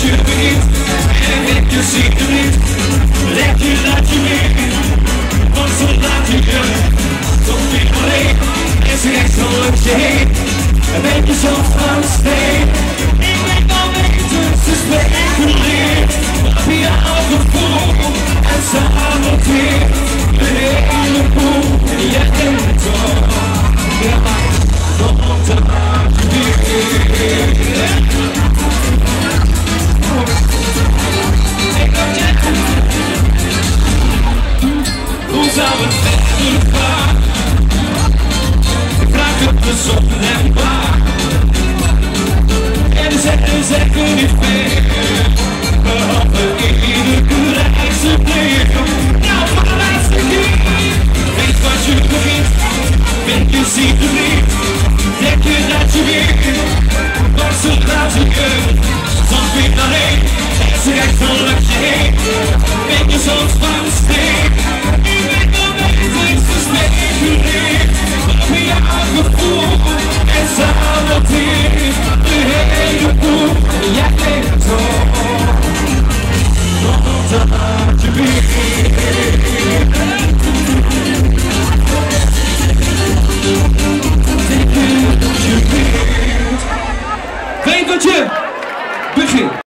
je weet En ik je zeker niet Leg je dat je weet Want zo laat je je Toch niet alleen En zeg zo langs je heen En ben je zo van Ik weet al weten Ze jouw gevoel En saboteert Een heleboel En jij denkt zou het werkelijk gaan? Ik vraag het me zonder en waar En zeggen, zeggen niet meer Behalve iedere reis opnieuw Nou, maar laatste keer Weet wat je weet Ben je ziek of niet Denk je dat je